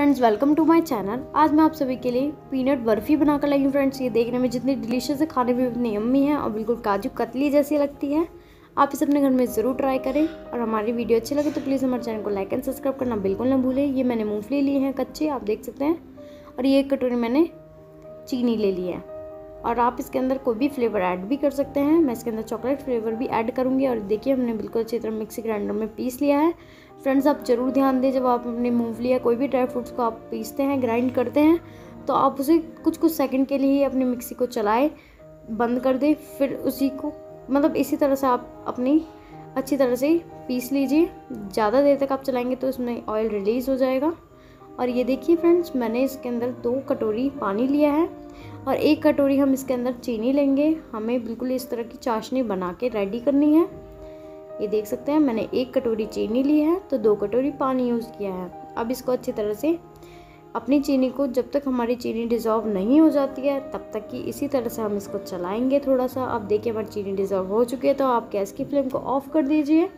Friends welcome to my channel आज मैं आप सभी के लिए पीनट बर्फ़ी बनाकर लाई हूँ फ्रेंड्स ये देखने में जितनी डिलीशियस है, खाने में उतनी अम्मी है और बिल्कुल काजू कतली जैसी लगती है। आप इसे अपने घर में ज़रूर ट्राई करें और हमारी वीडियो अच्छी लगे तो प्लीज़ हमारे चैनल को लाइक एंड सब्सक्राइब करना बिल्कुल ना भूलें। ये मैंने मूँगफली ली है कच्चे, आप देख सकते हैं। और ये एक कटोरी मैंने चीनी ले ली है। और आप इसके अंदर कोई भी फ्लेवर ऐड भी कर सकते हैं। मैं इसके अंदर चॉकलेट फ्लेवर भी ऐड करूँगी और देखिए, हमने बिल्कुल अच्छी तरह मिक्सी ग्राइंडर में पीस लिया है। फ्रेंड्स, आप ज़रूर ध्यान दें, जब आप अपनी मूंगफली या कोई भी ड्राई फ्रूट्स को आप पीसते हैं, ग्राइंड करते हैं तो आप उसे कुछ कुछ सेकंड के लिए ही अपनी मिक्सी को चलाएँ, बंद कर दें, फिर उसी को मतलब इसी तरह से आप अपनी अच्छी तरह से पीस लीजिए। ज़्यादा देर तक आप चलाएँगे तो इसमें ऑयल रिलीज़ हो जाएगा। और ये देखिए फ्रेंड्स, मैंने इसके अंदर दो कटोरी पानी लिया है। और एक कटोरी हम इसके अंदर चीनी लेंगे। हमें बिल्कुल इस तरह की चाशनी बना के रेडी करनी है। ये देख सकते हैं, मैंने एक कटोरी चीनी ली है तो दो कटोरी पानी यूज़ किया है। अब इसको अच्छी तरह से अपनी चीनी को, जब तक हमारी चीनी डिज़ोल्व नहीं हो जाती है, तब तक कि इसी तरह से हम इसको चलाएँगे थोड़ा सा अब देखिए, हमारी चीनी डिज़ोल्व हो चुकी है तो आप गैस की फ्लेम को ऑफ़ कर दीजिए।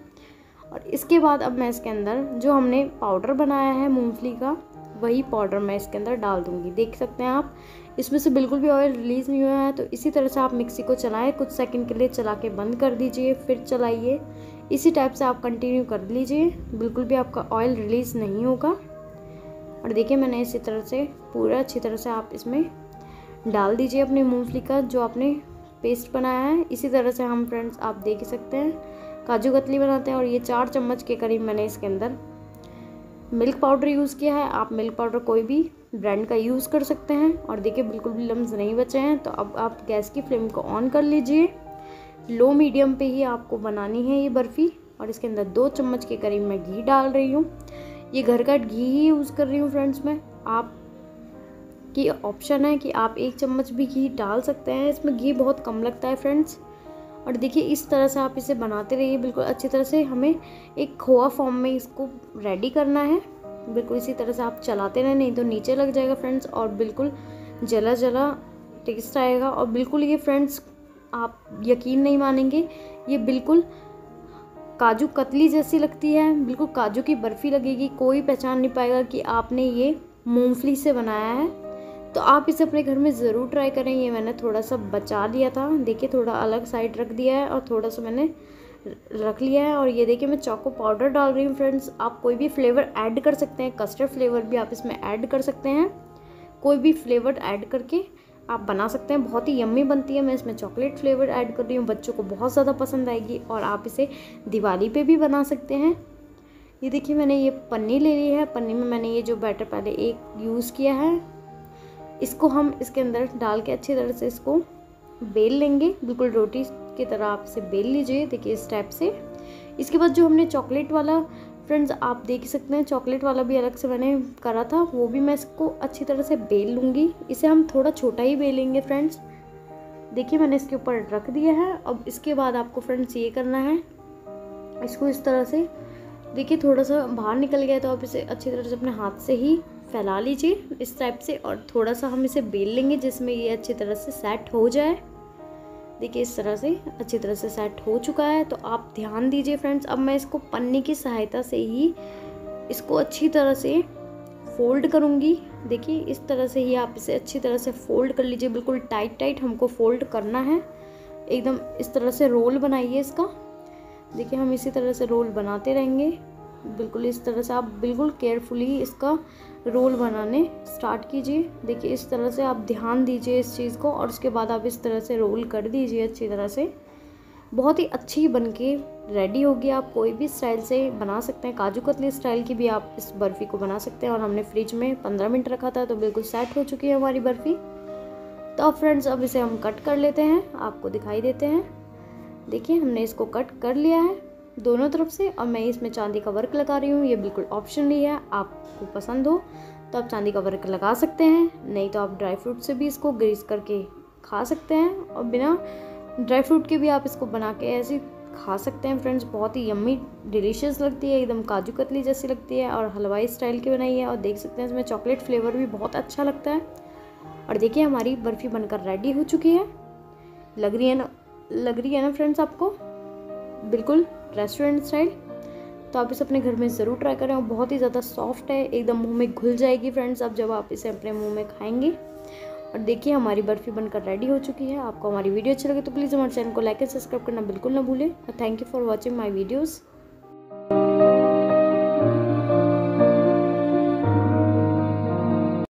और इसके बाद अब मैं इसके अंदर जो हमने पाउडर बनाया है मूँगफली का, वही पाउडर मैं इसके अंदर डाल दूँगी। देख सकते हैं आप इसमें से बिल्कुल भी ऑयल रिलीज़ नहीं हुआ है तो इसी तरह से आप मिक्सी को चलाएँ, कुछ सेकंड के लिए चला के बंद कर दीजिए, फिर चलाइए। इसी टाइप से आप कंटिन्यू कर लीजिए, बिल्कुल भी आपका ऑयल रिलीज़ नहीं होगा। और देखिए मैंने इसी तरह से, पूरा अच्छी तरह से आप इसमें डाल दीजिए अपने मूँगफली का, जो आपने पेस्ट बनाया है। इसी तरह से हम फ्रेंड्स आप देख ही सकते हैं। काजू कतली बनाते हैं और ये चार चम्मच के करीब मैंने इसके अंदर मिल्क पाउडर यूज़ किया है। आप मिल्क पाउडर कोई भी ब्रांड का यूज़ कर सकते हैं। और देखिए, बिल्कुल भी लम्स नहीं बचे हैं। तो अब आप गैस की फ्लेम को ऑन कर लीजिए। लो मीडियम पे ही आपको बनानी है ये बर्फ़ी। और इसके अंदर दो चम्मच के करीब मैं घी डाल रही हूँ। ये घर का घी ही यूज़ कर रही हूँ फ्रेंड्स मैं। आप की ऑप्शन है कि आप एक चम्मच भी घी डाल सकते हैं। इसमें घी बहुत कम लगता है फ्रेंड्स। और देखिए, इस तरह से आप इसे बनाते रहिए। बिल्कुल अच्छी तरह से हमें एक खोआ फॉर्म में इसको रेडी करना है। बिल्कुल इसी तरह से आप चलाते रहें, नहीं तो नीचे लग जाएगा फ्रेंड्स और बिल्कुल जला जला टेस्ट आएगा और बिल्कुल ये फ्रेंड्स आप यकीन नहीं मानेंगे, ये बिल्कुल काजू कतली जैसी लगती है, बिल्कुल काजू की बर्फ़ी लगेगी, कोई पहचान नहीं पाएगा कि आपने ये मूंगफली से बनाया है। तो आप इसे अपने घर में ज़रूर ट्राई करें, ये मैंने थोड़ा सा बचा लिया था, देखिए थोड़ा अलग साइड रख दिया है और थोड़ा सा मैंने रख लिया है और ये देखिए मैं चौको पाउडर डाल रही हूँ फ्रेंड्स आप कोई भी फ्लेवर ऐड कर सकते हैं कस्टर्ड फ्लेवर भी आप इसमें ऐड कर सकते हैं। कोई भी फ्लेवर ऐड करके आप बना सकते हैं। बहुत ही यम्मी बनती है। मैं इसमें चॉकलेट फ्लेवर ऐड कर रही हूँ। बच्चों को बहुत ज़्यादा पसंद आएगी और आप इसे दिवाली पे भी बना सकते हैं। ये देखिए मैंने ये पन्नी ले ली है। पन्नी में मैंने ये जो बैटर पहले एक यूज़ किया है, इसको हम इसके अंदर डाल के अच्छी तरह से इसको बेल लेंगे। बिल्कुल रोटी की तरह आप इसे बेल लीजिए, देखिए इस टाइप से। इसके बाद जो हमने चॉकलेट वाला फ्रेंड्स आप देख सकते हैं चॉकलेट वाला भी अलग से मैंने करा था, वो भी मैं इसको अच्छी तरह से बेल लूँगी। इसे हम थोड़ा छोटा ही बेलेंगे फ्रेंड्स देखिए, मैंने इसके ऊपर रख दिया है। अब इसके बाद आपको फ्रेंड्स ये करना है। इसको इस तरह से, देखिए, थोड़ा सा बाहर निकल गया तो आप इसे अच्छी तरह से अपने हाथ से ही फैला लीजिए इस टाइप से, और थोड़ा सा हम इसे बेल लेंगे, जिसमें ये अच्छी तरह से सेट हो जाए। देखिए, इस तरह से, अच्छी तरह से सेट हो चुका है तो आप ध्यान दीजिए फ्रेंड्स अब मैं इसको पन्नी की सहायता से ही इसको अच्छी तरह से फोल्ड करूँगी। देखिए, इस तरह से ही आप इसे अच्छी तरह से फोल्ड कर लीजिए, बिल्कुल टाइट टाइट हमको फोल्ड करना है। एकदम इस तरह से रोल बनाइए इसका। देखिए, हम इसी तरह से रोल बनाते रहेंगे। बिल्कुल इस तरह से आप बिल्कुल केयरफुली इसका रोल बनाने स्टार्ट कीजिए। देखिए, इस तरह से आप ध्यान दीजिए इस चीज़ को और उसके बाद आप इस तरह से रोल कर दीजिए अच्छी तरह से। बहुत ही अच्छी बन के रेडी होगी आप। कोई भी स्टाइल से बना सकते हैं। काजू कतली स्टाइल की भी आप इस बर्फ़ी को बना सकते हैं। और हमने फ्रिज में पंद्रह मिनट रखा था तो बिल्कुल सेट हो चुकी है हमारी बर्फ़ी। तो अब फ्रेंड्स अब इसे हम कट कर लेते हैं। आपको दिखाई देते हैं। देखिए, हमने इसको कट कर लिया है। दोनों तरफ़ से और मैं इसमें चांदी का वर्क लगा रही हूँ। ये बिल्कुल ऑप्शनली है, आपको पसंद हो तो आप चांदी का वर्क लगा सकते हैं। नहीं तो आप ड्राई फ्रूट से भी इसको ग्रीस करके खा सकते हैं और बिना ड्राई फ्रूट के भी आप इसको बना के ऐसे खा सकते हैं फ्रेंड्स बहुत ही यम्मी डिलीशियस लगती है, एकदम काजू कतली जैसी लगती है और हलवाई स्टाइल की बनाई है। और देख सकते हैं इसमें चॉकलेट फ्लेवर भी बहुत अच्छा लगता है। और देखिए हमारी बर्फ़ी बनकर रेडी हो चुकी है। लग रही है ना, लग रही है ना फ्रेंड्स आपको? बिल्कुल रेस्टोरेंट स्टाइल तो आप इसे अपने घर में ज़रूर ट्राई करें और बहुत ही ज़्यादा सॉफ्ट है, एकदम मुँह में घुल जाएगी फ्रेंड्स अब जब आप इसे अपने मुँह में खाएँगे। और देखिए, हमारी बर्फ़ी बनकर रेडी हो चुकी है। आपको हमारी वीडियो अच्छी लगे तो प्लीज़ हमारे चैनल को लाइक एंड सब्सक्राइब करना बिल्कुल ना भूलें। Thank you for watching my videos